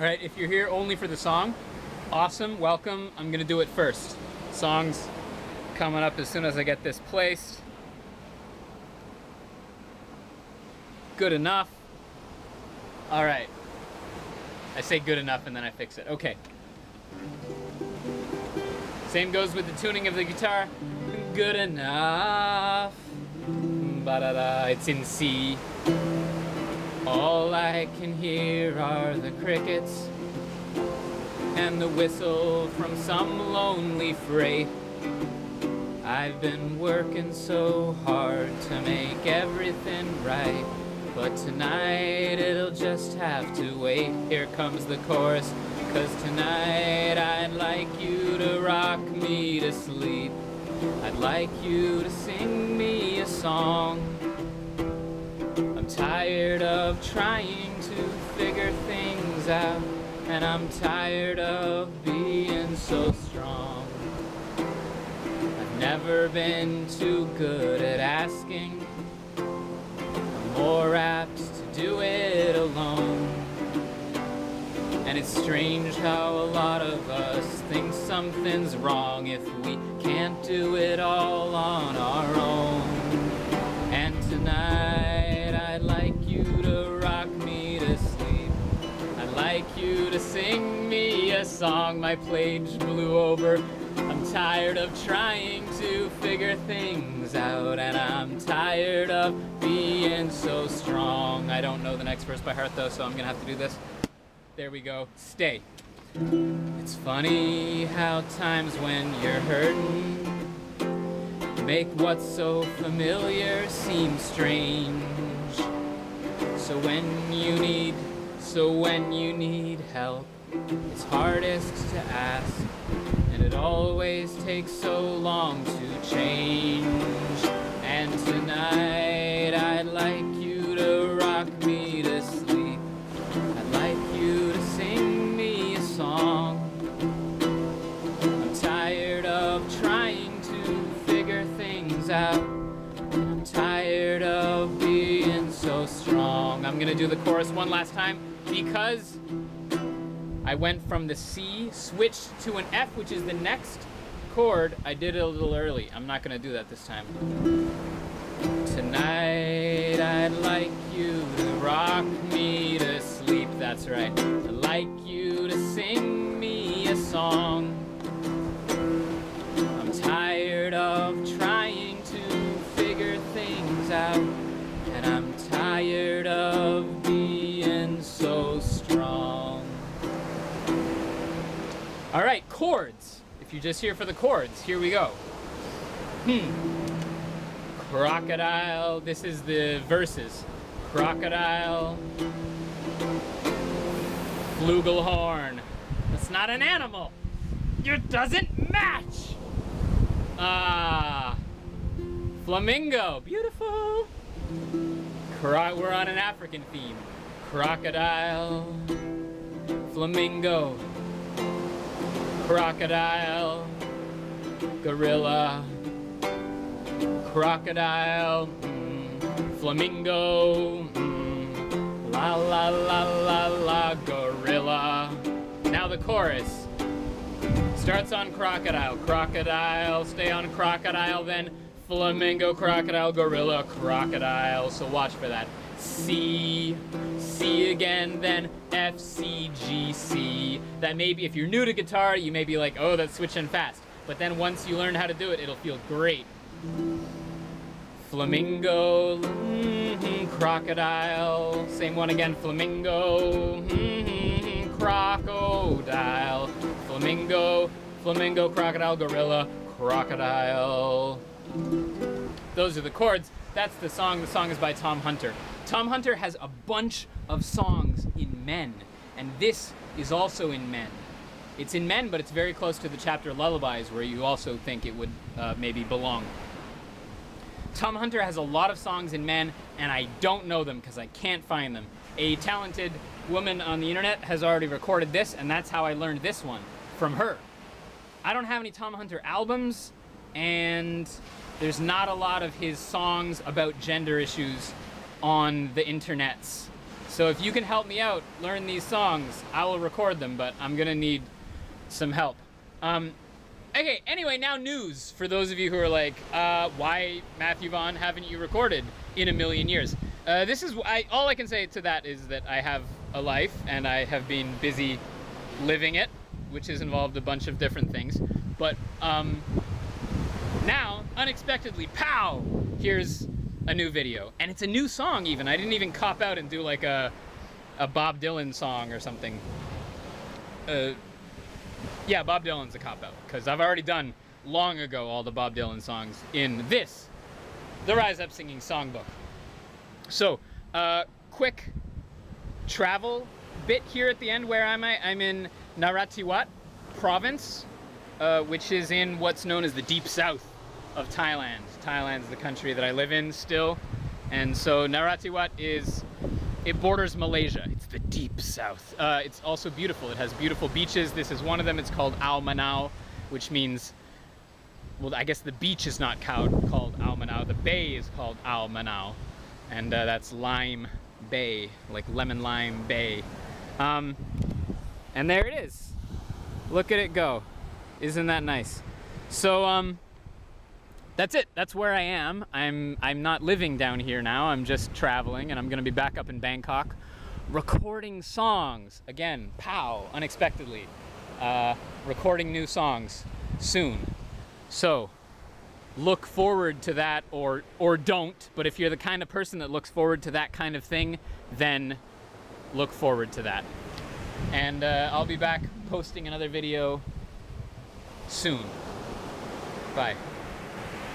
All right, if you're here only for the song, awesome, welcome. I'm gonna do it first. Song's coming up as soon as I get this placed. Good enough. All right. I say good enough and then I fix it. Okay. Same goes with the tuning of the guitar. Good enough. Ba-da-da. It's in C. All I can hear are the crickets and the whistle from some lonely freight. I've been working so hard to make everything right, but tonight it'll just have to wait. Here comes the chorus, cause tonight I'd like you to rock me to sleep. I'd like you to sing me a song. Tired of trying to figure things out, and I'm tired of being so strong. I've never been too good at asking, I'm more apt to do it alone. And it's strange how a lot of us think something's wrong if we can't do it all on our own. To sing me a song. My page blew over. I'm tired of trying to figure things out, and I'm tired of being so strong. I don't know the next verse by heart though, so I'm gonna have to do this. There we go. Stay. It's funny how times when you're hurting make what's so familiar seem strange. So when you need, so when you need help, it's hardest to ask, and it always takes so long to change. And tonight I'd like you to rock me to sleep. I'd like you to sing me a song. I'm tired of trying to figure things out. I'm tired of being so strong. I'm gonna do the chorus one last time because I went from the C, switched to an F, which is the next chord. I did it a little early. I'm not gonna do that this time. Tonight I'd like you to rock me to sleep. That's right. I'd like you to sing me a song. Strong. All right, chords. If you're just here for the chords, here we go. Hmm. Crocodile. This is the verses. Crocodile. Flugelhorn. That's not an animal. It doesn't match. Ah. Flamingo. Beautiful. We're on an African theme. Crocodile. Flamingo. Crocodile. Gorilla crocodile, mm, flamingo, mm, la la la la la, gorilla. Now the chorus starts on crocodile, crocodile, stay on crocodile, then flamingo, crocodile, gorilla, crocodile. So watch for that. C, C again, then F, C, G, C. That maybe if you're new to guitar, you may be like, oh, that's switching fast. But then once you learn how to do it, it'll feel great. Flamingo, mhm, crocodile. Same one again, flamingo, mhm, crocodile. Flamingo, flamingo, crocodile, gorilla, crocodile. Those are the chords. That's the song. The song is by Tom Hunter. Tom Hunter has a bunch of songs in Men, and this is also in Men. It's in Men, but it's very close to the chapter Lullabies, where you also think it would uh, maybe belong. Tom Hunter has a lot of songs in Men, and I don't know them because I can't find them. A talented woman on the internet has already recorded this, and that's how I learned this one from her. I don't have any Tom Hunter albums, and there's not a lot of his songs about gender issues on the internets. So if you can help me out, learn these songs, I will record them, but I'm gonna need some help. Um, okay, anyway, now news for those of you who are like, uh, why Matthew Vaughan haven't you recorded in a million years? Uh, this is I, all I can say to that is that I have a life and I have been busy living it, which has involved a bunch of different things. But um, now, unexpectedly, pow! Here's a new video, and it's a new song. Even I didn't even cop out and do like a a Bob Dylan song or something. Uh, yeah, Bob Dylan's a cop out because I've already done long ago all the Bob Dylan songs in this, the Rise Up Singing Songbook. So, uh, quick travel bit here at the end. Where am I? I'm in Narathiwat province, uh, which is in what's known as the deep south of Thailand. Thailand's the country that I live in still, and so Narathiwat is it borders Malaysia. It's the deep south. Uh, it's also beautiful. It has beautiful beaches. This is one of them. It's called Ao Manao, which means, well, I guess the beach is not called, called Ao Manao. The bay is called Ao Manao, and uh, that's Lime Bay, like lemon lime bay. Um, and there it is. Look at it go. Isn't that nice? So, um, that's it. That's where I am. I'm I'm not living down here now. I'm just traveling, and I'm gonna be back up in Bangkok, recording songs again. Pow! Unexpectedly, uh, recording new songs soon. So look forward to that, or or don't. But if you're the kind of person that looks forward to that kind of thing, then look forward to that. And uh, I'll be back posting another video soon. Bye.